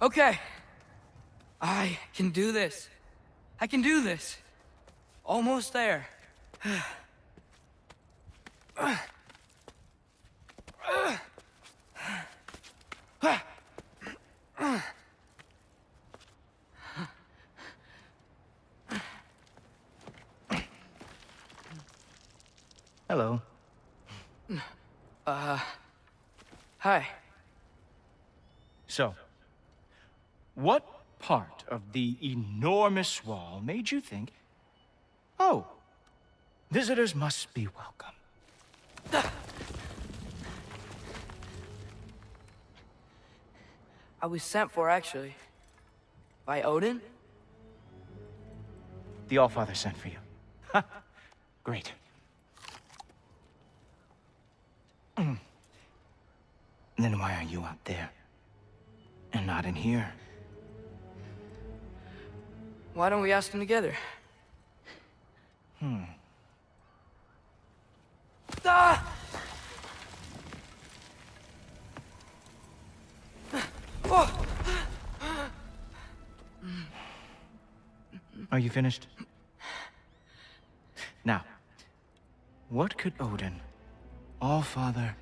Okay. I can do this. I can do this. Almost there. Hello. Uh, Hi. So, what part of the enormous wall made you think, oh, visitors must be welcome? I was sent for, actually. By Odin? The Allfather sent for you. Great. Mm. Then why are you out there? And not in here? Why don't we ask them together? Hmm. Ah! Oh! Are you finished? Now, what could Odin, All-Father,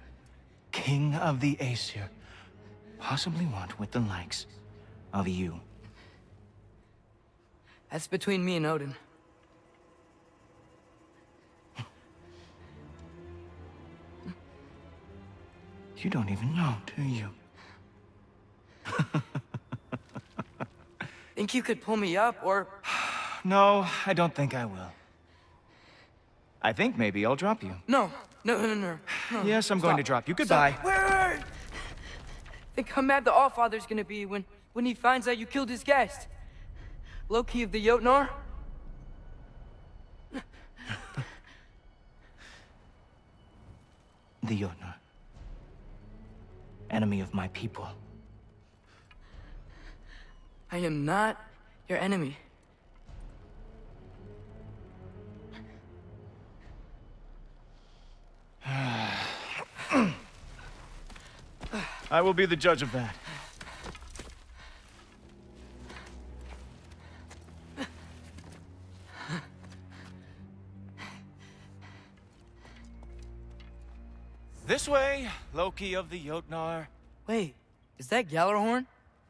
King of the Aesir, possibly want with the likes of you? That's between me and Odin. You don't even know, do you? Think you could pull me up, or... No, I don't think I will. I think maybe I'll drop you. No, no, no, no, no. Yes, I'm going to drop you. Goodbye. Stop. Wait. Think how mad the Allfather's gonna be when, when he finds out you killed his guest. Loki of the Jotnar? The Jotnar. Enemy of my people. I am not your enemy. I will be the judge of that. This way, Loki of the Jotnar. Wait, is that Gjallarhorn?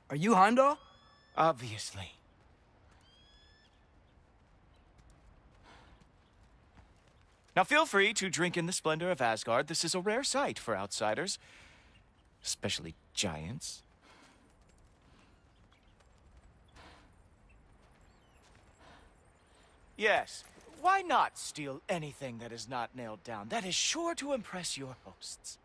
Are you Heimdall? Obviously. Now feel free to drink in the splendor of Asgard. This is a rare sight for outsiders. Especially giants. Yes, why not steal anything that is not nailed down? That is sure to impress your hosts.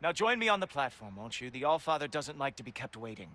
Now join me on the platform, won't you? The Allfather doesn't like to be kept waiting.